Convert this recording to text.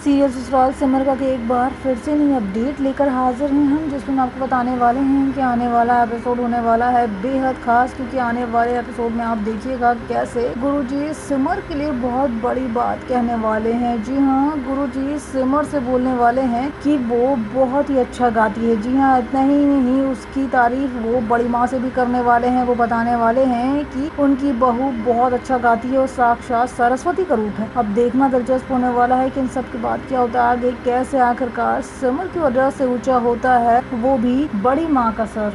Serial Sasural Simar का एक बार फिर से नई अपडेट लेकर हाजिर हैं हम, जिसमें आपको बताने वाले हैं कि आने वाला एपिसोड होने वाला है बेहद खास, क्योंकि आने वाले एपिसोड में आप देखिएगा कैसे गुरुजी सिमर के लिए बहुत बड़ी बात कहने वाले हैं। जी हाँ गुरुजी सिमर से बोलने वाले हैं कि वो बहुत ही अच्छा गाती है। जी हाँ इतना ही नहीं, उसकी तारीफ़ वो बड़ी माँ से भी करने वाले हैं, वो बताने वाले हैं कि उनकी बहू बहुत अच्छा गाती है और साक्षात सरस्वती का रूप है। अब देखना दिलचस्प होने वाला है कि इन सब के बाद क्या होता आगे कैसे आखिरकार समर की वजह से ऊँचा होता है, वो भी बड़ी माँ का सर।